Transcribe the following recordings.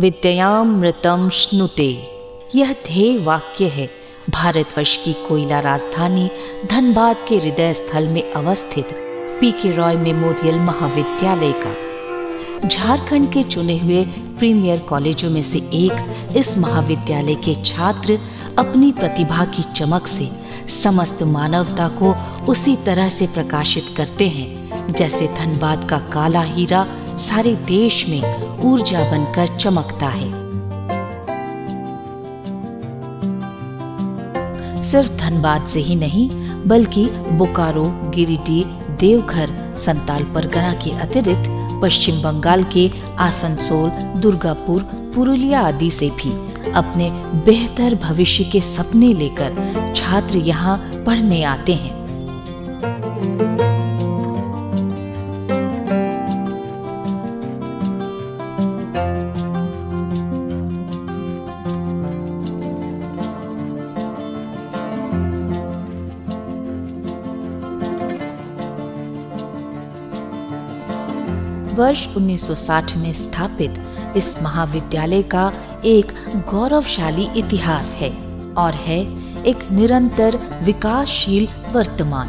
विद्यामृतम श्नुते। यह ध्येय वाक्य है। भारतवर्ष की कोयला राजधानी धनबाद के हृदय स्थल में अवस्थित पी के रॉय मेमोरियल महाविद्यालय का। झारखंड के चुने हुए प्रीमियर कॉलेजों में से एक इस महाविद्यालय के छात्र अपनी प्रतिभा की चमक से समस्त मानवता को उसी तरह से प्रकाशित करते हैं, जैसे धनबाद का काला हीरा सारे देश में ऊर्जा बनकर चमकता है। सिर्फ़ धनबाद से ही नहीं, बल्कि बोकारो, गिरिडीह, देवघर, संताल, परगना के अतिरिक्त पश्चिम बंगाल के आसनसोल, दुर्गापुर, पुरुलिया आदि से भी अपने बेहतर भविष्य के सपने लेकर छात्र यहाँ पढ़ने आते हैं। वर्ष 1960 में स्थापित इस महाविद्यालय का एक गौरवशाली इतिहास है और है एक निरंतर विकासशील वर्तमान।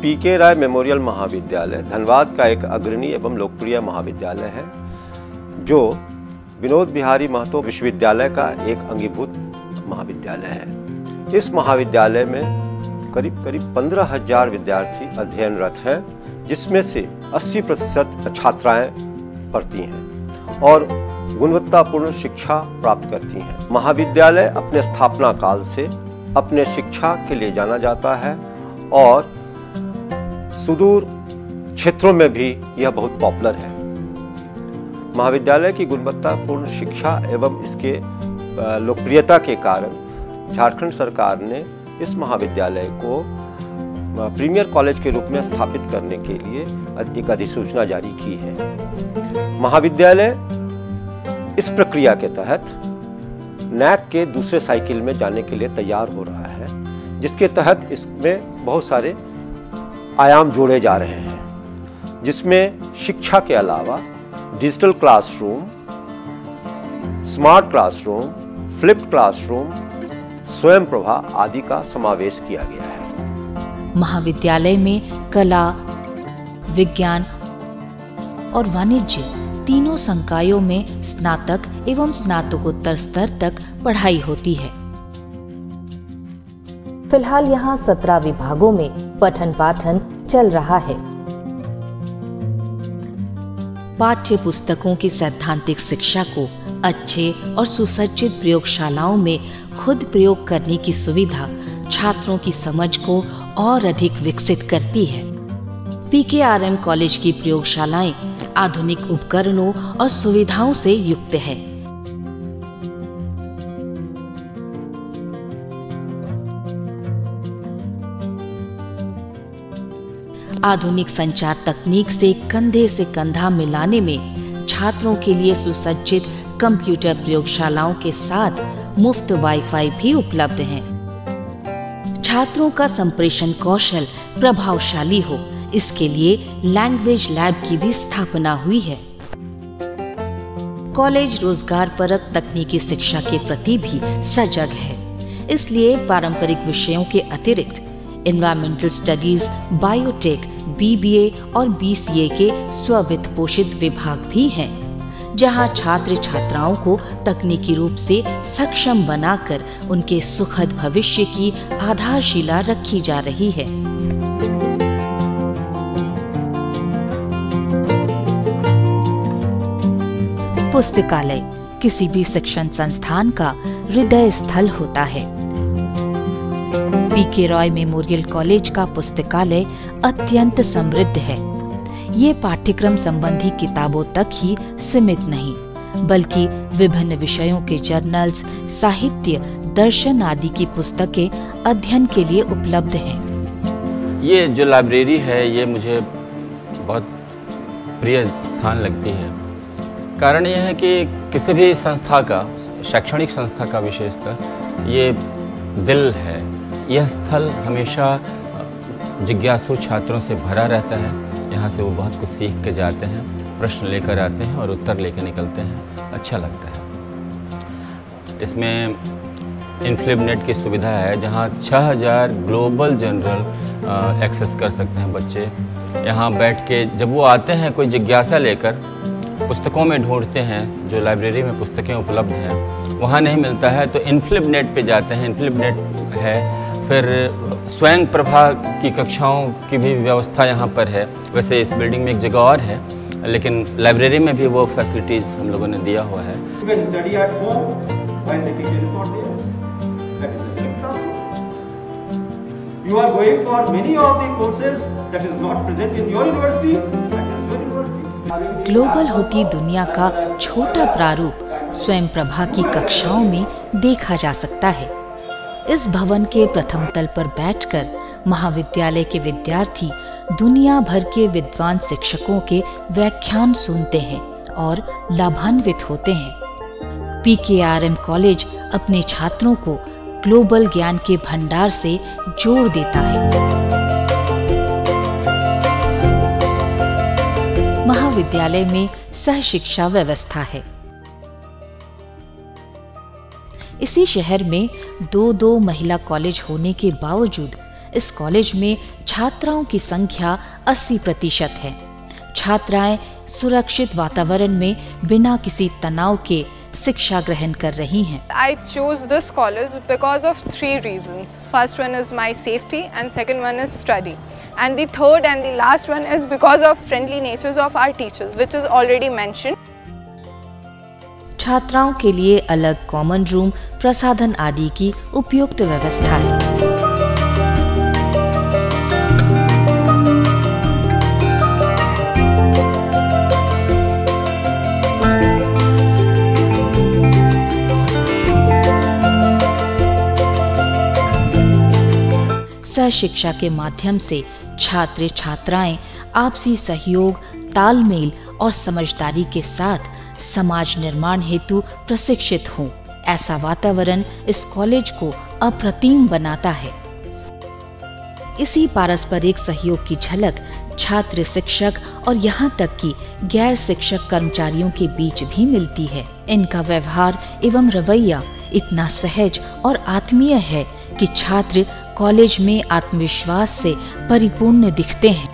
पी के राय मेमोरियल महाविद्यालय धनबाद का एक अग्रणी एवं लोकप्रिय महाविद्यालय है, जो विनोद बिहारी महतो विश्वविद्यालय का एक अंगीभूत महाविद्यालय है। इस महाविद्यालय में करीब करीब पंद्रह हज़ार विद्यार्थी अध्ययनरत हैं। जिसमें से 80 प्रतिशत छात्राएँ पढ़ती हैं और गुणवत्तापूर्ण शिक्षा प्राप्त करती हैं। महाविद्यालय अपने स्थापना काल से अपने शिक्षा के लिए जाना जाता है और सुदूर क्षेत्रों में भी यह बहुत पॉपुलर है। महाविद्यालय की गुणवत्तापूर्ण शिक्षा एवं इसके लोकप्रियता के कारण झारखंड सरकार ने इस महाविद्यालय को प्रीमियर कॉलेज के रूप में स्थापित करने के लिए एक अधिसूचना जारी की है। महाविद्यालय इस प्रक्रिया के तहत नैक के दूसरे साइकिल में जाने के लिए तैयार हो रहा है, जिसके तहत इसमें बहुत सारे आयाम जोड़े जा रहे हैं, जिसमें शिक्षा के अलावा digital classroom, smart classroom flipped classroom, Swayam Prabha आदि का समावेश किया गया है। महाविद्यालय में कला, विज्ञान और वाणिज्य तीनों संकायों में स्नातक एवं स्नातकोत्तर स्तर तक पढ़ाई होती है। फ़िलहाल यहाँ सत्रह विभागों में पठन पाठन चल रहा है। पाठ्य पुस्तकों की सैद्धांतिक शिक्षा को अच्छे और सुसज्जित प्रयोगशालाओं में खुद प्रयोग करने की सुविधा छात्रों की समझ को और अधिक विकसित करती है पीकेआरएम कॉलेज की प्रयोगशालाएँ आधुनिक उपकरणों और सुविधाओं से युक्त है आधुनिक संचार तकनीक से कंधे से कंधा मिलाने में छात्रों के लिए सुसज्जित कंप्यूटर प्रयोगशालाओं के साथ मुफ़्त वाईफाई भी उपलब्ध हैं। छात्रों का संप्रेषण कौशल प्रभावशाली हो, इसके लिए लैंग्वेज लैब की भी स्थापना हुई है। कॉलेज रोज़गार परक तकनीकी शिक्षा के प्रति भी सजग है। इसलिए पारंपरिक विषयों के अतिरिक्त इन्वायरमेंटल स्टडीज़ बायोटेक बीबीए और बीसीए के स्ववित्त पोषित विभाग भी हैं। जहाँ छात्र छात्राओं को तकनीकी रूप से सक्षम बनाकर उनके सुखद भविष्य की आधारशिला रखी जा रही है। पुस्तकालय, किसी भी शिक्षण संस्थान का हृदय स्थल होता है। पी के रॉय मेमोरियल कॉलेज का पुस्तकालय अत्यंत समृद्ध है। ये पाठ्यक्रम संबंधी किताबों तक ही सीमित नहीं, बल्कि विभिन्न विषयों के जर्नल्स साहित्य, दर्शन आदि की पुस्तकें अध्ययन के लिए उपलब्ध हैं। ये जो लाइब्रेरी है, ये मुझे बहुत प्रिय स्थान लगती है। कारण यह है कि किसी भी संस्था का, शैक्षणिक संस्था का विशेषतः ये दिल है। यह स्थल हमेशा जिज्ञासु छात्रों से भरा रहता है। यहाँ से वो बहुत कुछ सीख के जाते हैं, प्रश्न लेकर आते हैं और उत्तर लेकर निकलते हैं। अच्छा लगता है। इसमें इन्फ्लिपनेट की सुविधा है, जहाँ 6000 ग्लोबल जनरल एक्सेस कर सकते हैं बच्चे। यहाँ बैठ के जब वो आते हैं कोई जिज्ञासा लेकर, पुस्तकों में ढूंढते हैं, जो लाइब्रेरी में पुस्तकें उपलब्ध हैं, वहाँ नहीं मिलता है तो इन्फ्लिप नेट पर जाते हैं। इन्फ्लिप नेट है फिर स्वयं प्रभा की कक्षाओं की भी व्यवस्था यहाँ पर है। वैसे इस बिल्डिंग में एक जगह और है लेकिन लाइब्रेरी में भी वो फैसिलिटीज़ हम लोगों ने दिया हुआ है। You are going for many of the courses that is not present in your university, that is your university. Global होती दुनिया का छोटा प्रारूप स्वयं प्रभा की कक्षाओं में देखा जा सकता है इस भवन के प्रथम तल पर बैठकर महाविद्यालय के विद्यार्थी दुनिया भर के विद्वान शिक्षकों के व्याख्यान सुनते हैं और लाभान्वित होते हैं। पीकेआरएम कॉलेज अपने छात्रों को ग्लोबल ज्ञान के भंडार से जोड़ देता है। महाविद्यालय में सह शिक्षा व्यवस्था है। इसी शहर में दो दो महिला कॉलेज होने के बावजूद इस कॉलेज में छात्राओं की संख्या 80 प्रतिशत है। छात्राएँ सुरक्षित वातावरण में बिना किसी तनाव के शिक्षा ग्रहण कर रही हैं। I choose this college because of three reason first one is my safety and second one is study and the third and last one is because of friendly nature of our teachers which is already mention छात्राओं के लिए अलग common room प्रसाधन आदि की उपयुक्त व्यवस्था है। सह शिक्षा के माध्यम से छात्र छात्राएँ आपसी सहयोग, तालमेल और समझदारी के साथ समाज निर्माण हेतु प्रशिक्षित हों। ऐसा वातावरण इस कॉलेज को अप्रतिम बनाता है। इसी पारस्परिक सहयोग की झलक छात्र शिक्षक और यहाँ तक कि गैर शिक्षक कर्मचारियों के बीच भी मिलती है। इनका व्यवहार एवं रवैया इतना सहज और आत्मीय है कि छात्र कॉलेज में आत्मविश्वास से परिपूर्ण दिखते हैं।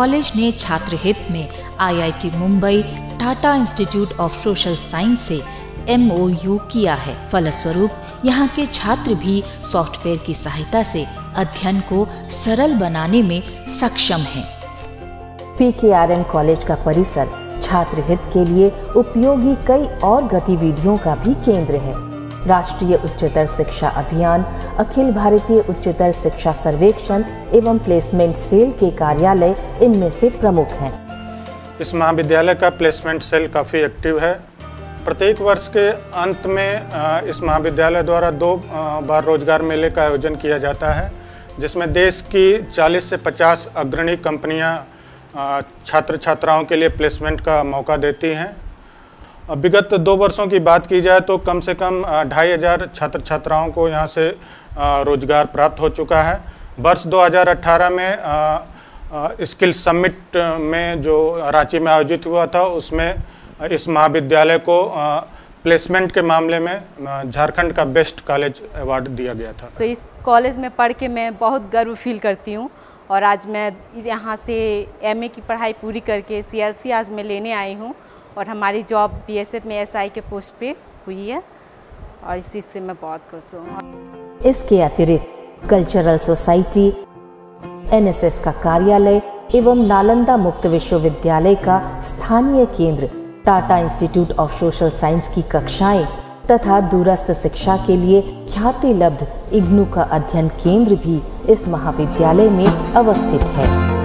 कॉलेज ने छात्र हित में IIT Mumbai, Tata institute of social science से एमओयू किया है फलस्वरूप, यहाँ के छात्र भी सॉफ्टवेयर की सहायता से अध्ययन को सरल बनाने में सक्षम हैं। पीकेआरएम कॉलेज का परिसर छात्र हित के लिए उपयोगी कई और गतिविधियों का भी केंद्र है राष्ट्रीय उच्चतर शिक्षा अभियान, अखिल भारतीय उच्चतर शिक्षा सर्वेक्षण एवं प्लेसमेंट सेल के कार्यालय इनमें से प्रमुख हैं। इस महाविद्यालय का प्लेसमेंट सेल काफ़ी एक्टिव है। प्रत्येक वर्ष के अंत में इस महाविद्यालय द्वारा दो बार रोज़गार मेले का आयोजन किया जाता है, जिसमें देश की 40 से 50 अग्रणी कंपनियाँ छात्र छात्राओं के लिए प्लेसमेंट का मौका देती हैं। विगत दो वर्षों की बात की जाए तो कम से कम ढाई हज़ार छात्र छात्राओं को यहाँ से रोज़गार प्राप्त हो चुका है। वर्ष 2018 में स्किल समिट में जो रांची में आयोजित हुआ था, उसमें इस महाविद्यालय को प्लेसमेंट के मामले में झारखंड का बेस्ट कॉलेज अवार्ड दिया गया था। तो इस कॉलेज में पढ़ के मैं बहुत गर्व फील करती हूँ और आज मैं यहाँ से एमए की पढ़ाई पूरी करके सीएलसी आज मैं लेने आई हूँ। और हमारी जॉब बीएसएफ में एसआई के पोस्ट पे हुई है और इस से मैं बहुत खुश हूँ। इसके अतिरिक्त कल्चरल सोसाइटी एनएसएस का कार्यालय एवं नालंदा मुक्त विश्वविद्यालय का स्थानीय केंद्र, Tata institute of social science की कक्षाएँ तथा दूरस्थ शिक्षा के लिए ख्याति लब्ध इग्नू का अध्ययन केंद्र भी इस महाविद्यालय में अवस्थित है।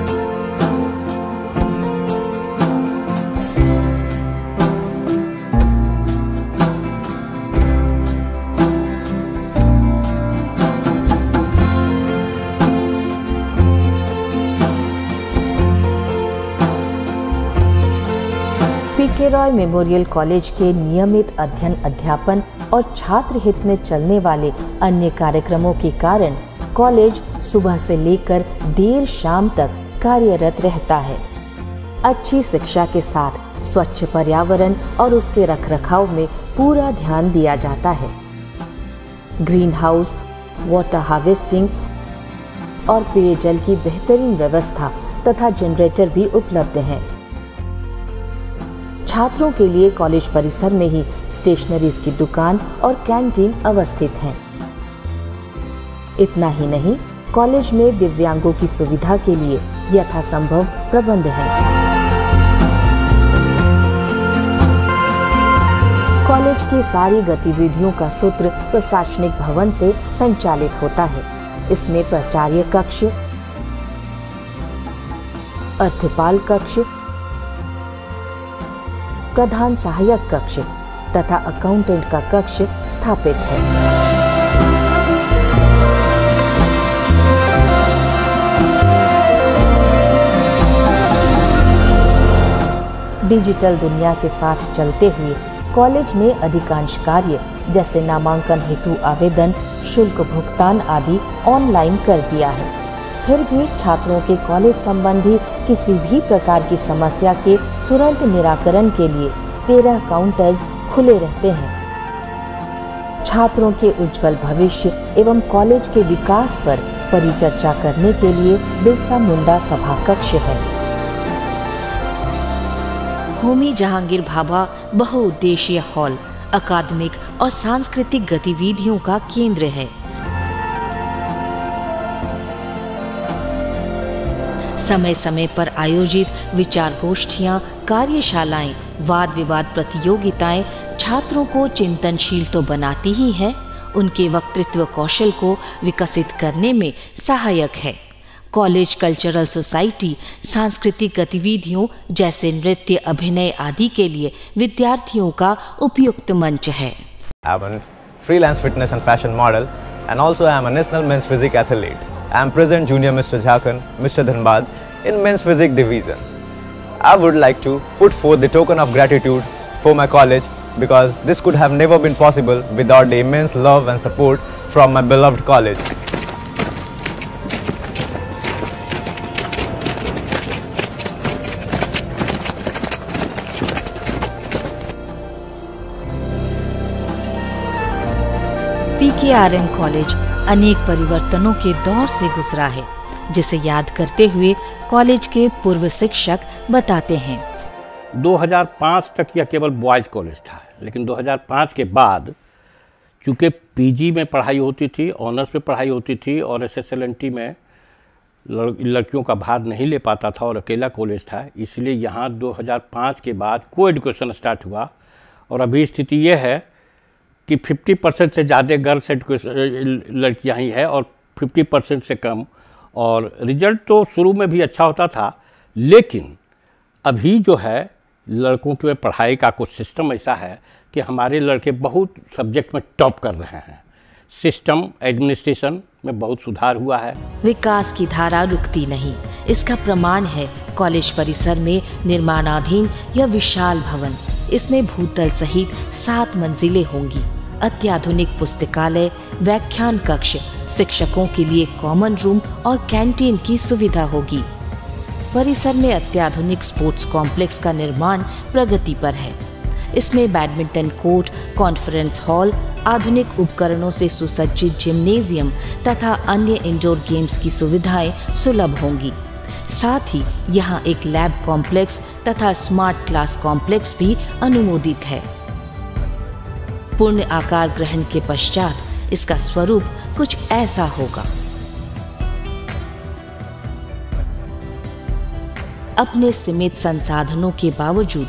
पीके रॉय मेमोरियल कॉलेज के नियमित अध्ययन, अध्यापन और छात्र हित में चलने वाले अन्य कार्यक्रमों के कारण कॉलेज सुबह से लेकर देर शाम तक कार्यरत रहता है। अच्छी शिक्षा के साथ स्वच्छ पर्यावरण और उसके रखरखाव में पूरा ध्यान दिया जाता है। ग्रीन हाउस वाटर हार्वेस्टिंग और पेयजल की बेहतरीन व्यवस्था तथा जनरेटर भी उपलब्ध हैं। छात्रों के लिए कॉलेज परिसर में ही स्टेशनरीज की दुकान और कैंटीन अवस्थित हैं। इतना ही नहीं, कॉलेज में दिव्यांगों की सुविधा के लिए यथासंभव प्रबंध है। कॉलेज की सारी गतिविधियों का सूत्र प्रशासनिक भवन से संचालित होता है। इसमें प्राचार्य कक्ष, अर्थपाल कक्ष प्रधान सहायक कक्ष तथा अकाउंटेंट का कक्ष स्थापित है। डिजिटल दुनिया के साथ चलते हुए कॉलेज ने अधिकांश कार्य जैसे नामांकन हेतु आवेदन, शुल्क भुगतान आदि ऑनलाइन कर दिया है। फिर भी छात्रों के कॉलेज संबंधी किसी भी प्रकार की समस्या के तुरंत निराकरण के लिए तेरह काउंटर्स खुले रहते हैं। छात्रों के उज्जवल भविष्य एवं कॉलेज के विकास पर परिचर्चा करने के लिए बिरसा मुंडा सभा कक्ष है। होमी जहांगीर भाभा बहुउद्देशीय हॉल, अकादमिक और सांस्कृतिक गतिविधियों का केंद्र है। समय समय पर आयोजित विचार गोष्ठियाँ कार्यशालाएँ वाद विवाद प्रतियोगिताएँ छात्रों को चिंतनशील तो बनाती ही हैं। उनके वक्तृत्व कौशल को विकसित करने में सहायक है। कॉलेज कल्चरल सोसाइटी, सांस्कृतिक गतिविधियों जैसे नृत्य, अभिनय आदि के लिए विद्यार्थियों का उपयुक्त मंच है। Freelance fitness and fashion model and also I am a national men's physique athlete. I am present junior Mr. Jhakan, Mr. Dhanbad in men's Physics division. I would like to put forth the token of gratitude for my college because this could have never been possible without the immense love and support from my beloved college. PKRN College अनेक परिवर्तनों के दौर से गुजरा है, जिसे याद करते हुए कॉलेज के पूर्व शिक्षक बताते हैं। 2005 तक यह केवल बॉयज़ कॉलेज था, लेकिन 2005 के बाद चूँकि पीजी में पढ़ाई होती थी, ऑनर्स में पढ़ाई होती थी और एस एस में लड़कियों का भार नहीं ले पाता था और अकेला कॉलेज था, इसलिए यहाँ 2005 के बाद को एडुकेशन स्टार्ट हुआ। और अभी स्थिति यह है कि 50 परसेंट से ज़्यादा गर्ल्स एडुकेशन लड़कियाँ ही है और 50 परसेंट से कम। और रिज़ल्ट तो शुरू में भी अच्छा होता था, लेकिन अभी जो है, लड़कों के पढ़ाई का कुछ सिस्टम ऐसा है कि हमारे लड़के बहुत सब्जेक्ट में टॉप कर रहे हैं। सिस्टम एडमिनिस्ट्रेशन में बहुत सुधार हुआ है। विकास की धारा रुकती नहीं। इसका प्रमाण है कॉलेज परिसर में निर्माणाधीन यह विशाल भवन। इसमें भूतल सहित सात मंजिलें होंगी। अत्याधुनिक पुस्तकालय, व्याख्यान कक्ष, शिक्षकों के लिए कॉमन रूम और कैंटीन की सुविधा होगी। परिसर में अत्याधुनिक स्पोर्ट्स कॉम्प्लेक्स का निर्माण प्रगति पर है। इसमें बैडमिंटन कोर्ट कॉन्फ्रेंस हॉल आधुनिक उपकरणों से सुसज्जित जिम्नेजियम तथा अन्य इंडोर गेम्स की सुविधाएँ सुलभ होंगी। साथ ही यहाँ एक लैब कॉम्प्लेक्स तथा स्मार्ट क्लास कॉम्प्लेक्स भी अनुमोदित है। पूर्ण आकार ग्रहण के पश्चात इसका स्वरूप कुछ ऐसा होगा। अपने सीमित संसाधनों के बावजूद